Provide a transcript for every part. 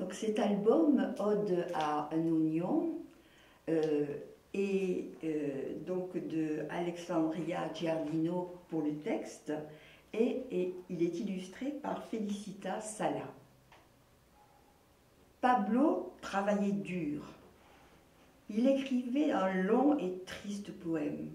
Donc cet album, Ode à un oignon, euh, euh, donc de Alexandria Giardino pour le texte, et, il est illustré par Felicita Sala. Pablo travaillait dur. Il écrivait un long et triste poème.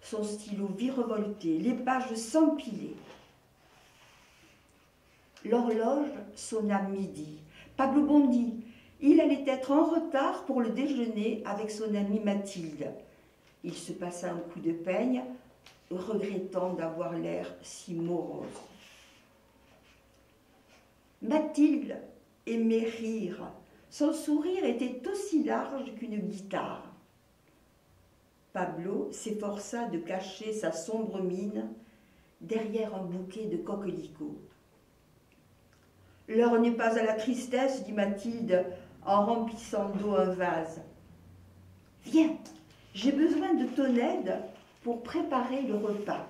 Son stylo virevolté, les pages s'empilaient. L'horloge sonna midi. Pablo bondit. Il allait être en retard pour le déjeuner avec son amie Mathilde. Il se passa un coup de peigne, regrettant d'avoir l'air si morose. Mathilde aimait rire. Son sourire était aussi large qu'une guitare. Pablo s'efforça de cacher sa sombre mine derrière un bouquet de coquelicots. L'heure n'est pas à la tristesse, dit Mathilde en remplissant d'eau un vase. Viens, j'ai besoin de ton aide pour préparer le repas.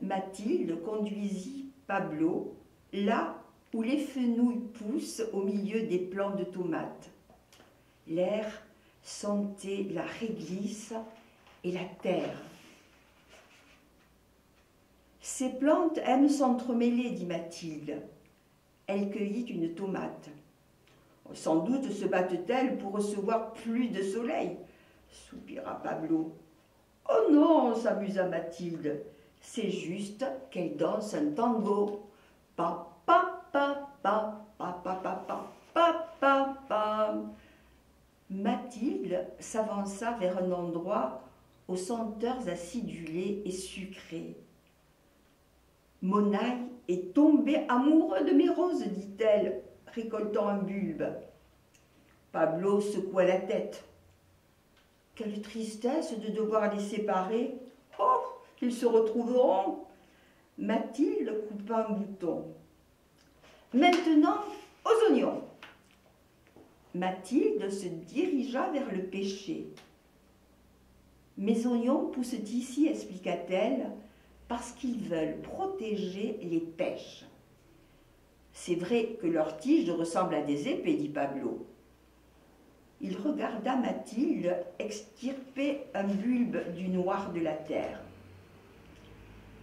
Mathilde conduisit Pablo là où les fenouilles poussent au milieu des plants de tomates. L'air sentait la réglisse et la terre. Ces plantes aiment s'entremêler, dit Mathilde. Elle cueillit une tomate. Sans doute se battent-elles pour recevoir plus de soleil, soupira Pablo. Oh non, s'amusa Mathilde. C'est juste qu'elle danse un tango. Pa, pa, pa, pa, pa, pa, pa, pa, pa, pa. Mathilde s'avança vers un endroit aux senteurs acidulées et sucrées. Monaille est tombé amoureux de mes roses, dit-elle, récoltant un bulbe. Pablo secoua la tête. Quelle tristesse de devoir les séparer. Oh, ils se retrouveront. Mathilde coupa un bouton. Maintenant, aux oignons. Mathilde se dirigea vers le pêcher. Mes oignons poussent ici, expliqua-t-elle, parce qu'ils veulent protéger les pêches. C'est vrai que leurs tiges ressemblent à des épées, dit Pablo. Il regarda Mathilde extirper un bulbe du noir de la terre.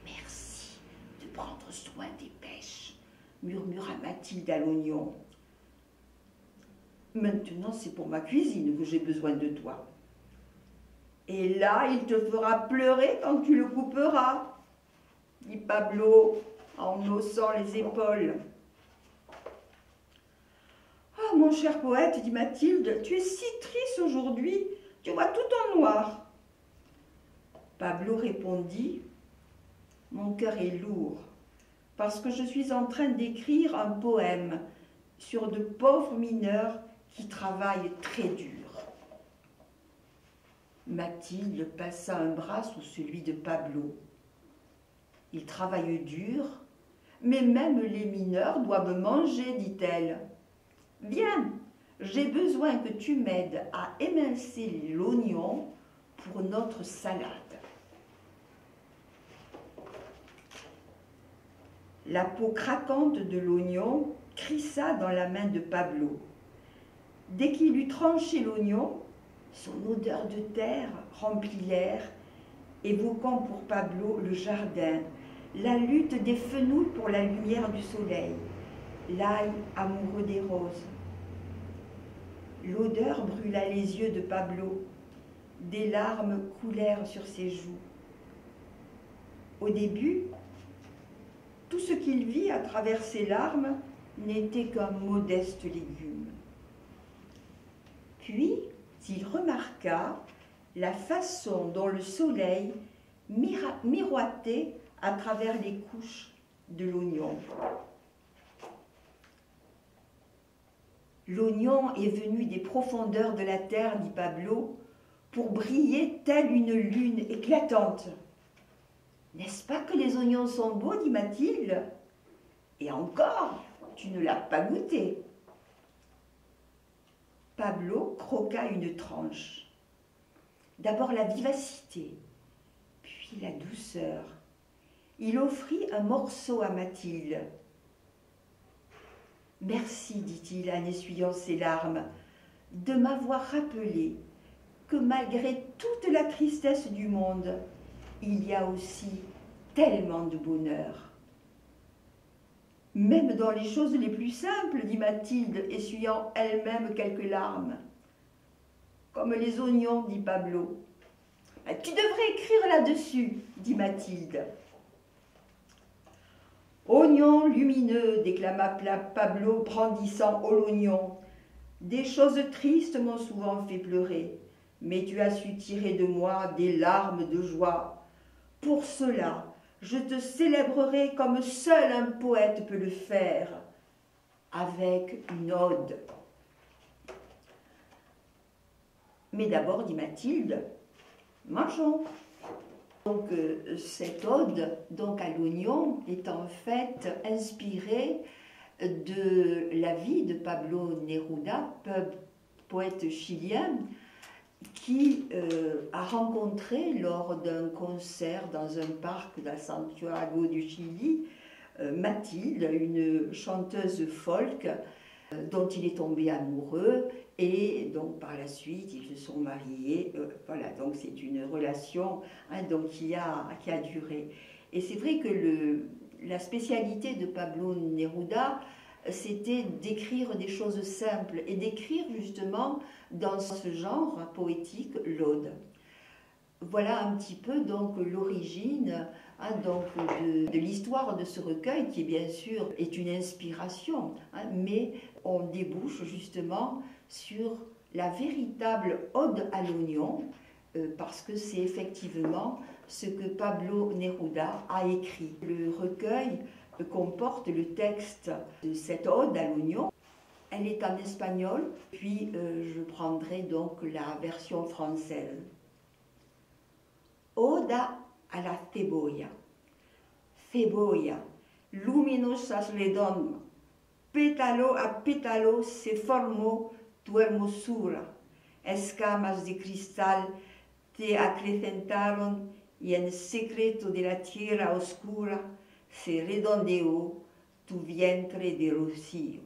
Merci de prendre soin des pêches, murmura Mathilde à l'oignon. Maintenant, c'est pour ma cuisine que j'ai besoin de toi. Et là, il te fera pleurer quand tu le couperas dit Pablo en haussant les épaules. Ah, mon cher poète, dit Mathilde, tu es si triste aujourd'hui, tu vois tout en noir. Pablo répondit, Mon cœur est lourd, parce que je suis en train d'écrire un poème sur de pauvres mineurs qui travaillent très dur. Mathilde passa un bras sous celui de Pablo. Ils travaillent dur, mais même les mineurs doivent manger, dit-elle. Viens, j'ai besoin que tu m'aides à émincer l'oignon pour notre salade. La peau craquante de l'oignon crissa dans la main de Pablo. Dès qu'il eut tranché l'oignon, son odeur de terre remplit l'air, évoquant pour Pablo le jardin, la lutte des fenouils pour la lumière du soleil, l'ail amoureux des roses. L'odeur brûla les yeux de Pablo, des larmes coulèrent sur ses joues. Au début, tout ce qu'il vit à travers ses larmes n'était qu'un modeste légume. Puis, il remarqua la façon dont le soleil miroitait à travers les couches de l'oignon. L'oignon est venu des profondeurs de la terre, dit Pablo, pour briller telle une lune éclatante. N'est-ce pas que les oignons sont beaux, dit Mathilde? Et encore, tu ne l'as pas goûté. Pablo croqua une tranche. D'abord la vivacité, puis la douceur, il offrit un morceau à Mathilde. Merci, dit-il en essuyant ses larmes, de m'avoir rappelé que malgré toute la tristesse du monde, il y a aussi tellement de bonheur. Même dans les choses les plus simples, dit Mathilde, essuyant elle-même quelques larmes. Comme les oignons, dit Pablo. Tu devrais écrire là-dessus, dit Mathilde. Oignon lumineux, déclama Pablo, brandissant au l'oignon. Des choses tristes m'ont souvent fait pleurer, mais tu as su tirer de moi des larmes de joie. Pour cela, je te célébrerai comme seul un poète peut le faire, avec une ode. Mais d'abord, dit Mathilde, mangeons. Donc euh, cette ode, donc à l'oignon, est en fait inspirée de la vie de Pablo Neruda, poète chilien, qui euh, a rencontré lors d'un concert dans un parc de Santiago du Chili euh, Mathilde, une chanteuse folk dont il est tombé amoureux et donc par la suite ils se sont mariés. Euh, voilà, donc c'est une relation hein, donc, qui, a, qui a duré. Et c'est vrai que le, la spécialité de Pablo Neruda, c'était d'écrire des choses simples et d'écrire justement dans ce genre poétique l'ode. Voilà un petit peu donc l'origine hein, donc de, l'histoire de ce recueil qui bien sûr est une inspiration, hein, mais on débouche justement sur la véritable ode à l'oignon, euh, parce que c'est effectivement ce que Pablo Neruda a écrit. Le recueil comporte le texte de cette ode à l'oignon. Elle est en espagnol, puis euh, je prendrai donc la version française. Oda a la cebolla. Cebolla, luminosas redondas, pétalo a pétalo se formó tu hermosura. Escamas de cristal te acrecentaron y en secreto de la tierra oscura se redondeó tu vientre de rocío.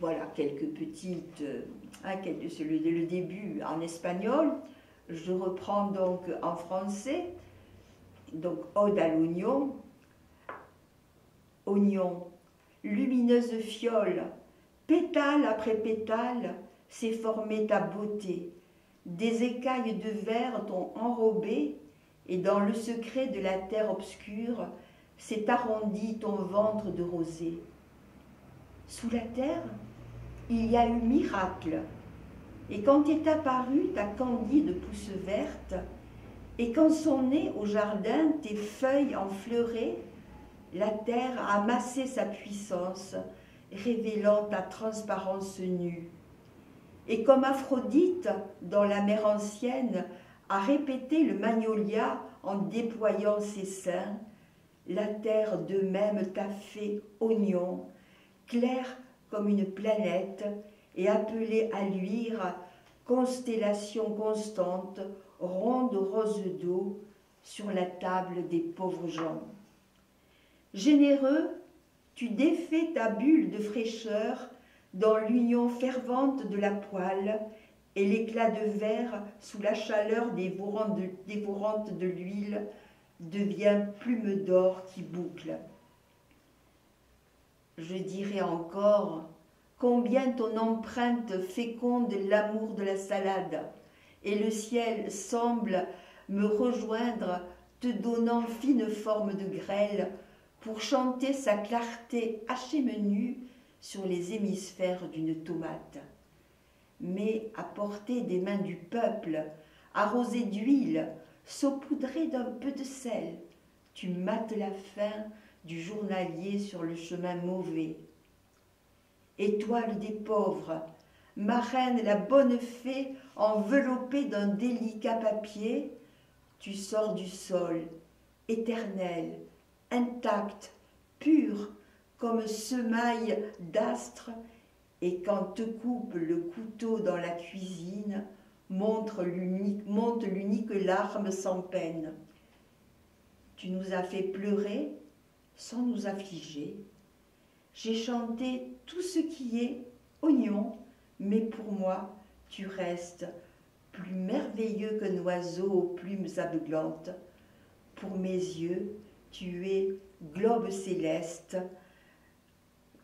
Voilà quelques petites, hein, le début en espagnol. Je reprends donc en français. Donc, ode à l'oignon. Oignon, lumineuse fiole, Pétale après pétale s'est formée ta beauté. Des écailles de verre t'ont enrobé, et dans le secret de la terre obscure s'est arrondi ton ventre de rosée. Sous la terre, il y a eu miracle, et quand est apparue ta candide pousse verte, et quand sont nées au jardin tes feuilles enfleurées, la terre a amassé sa puissance, révélant ta transparence nue. Et comme Aphrodite, dans la mer ancienne, a répété le magnolia en déployant ses seins, la terre de même t'a fait oignon, clair comme une planète et appelée à luire, constellation constante, ronde rose d'eau, sur la table des pauvres gens. Généreux, tu défais ta bulle de fraîcheur dans l'union fervente de la poêle et l'éclat de verre sous la chaleur dévorante de, de l'huile devient plume d'or qui boucle. Je dirai encore combien ton empreinte féconde l'amour de la salade, et le ciel semble me rejoindre, te donnant fine forme de grêle pour chanter sa clarté menue sur les hémisphères d'une tomate. Mais à portée des mains du peuple, arrosé d'huile, saupoudré d'un peu de sel, tu mates la faim du journalier sur le chemin mauvais. Étoile des pauvres, marraine la bonne fée enveloppée d'un délicat papier, tu sors du sol, éternel, intact, pur, comme semaille d'astre, et quand te coupe le couteau dans la cuisine, monte l'unique larme sans peine. Tu nous as fait pleurer sans nous affliger. J'ai chanté tout ce qui est oignon, mais pour moi, tu restes plus merveilleux qu'un oiseau aux plumes aveuglantes. Pour mes yeux, tu es globe céleste,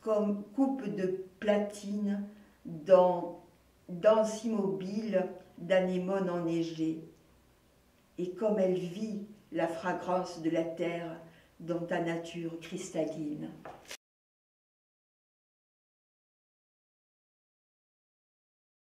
comme coupe de platine dans danse immobile d'anémone enneigée. Et comme elle vit la fragrance de la terre dans ta nature cristalline.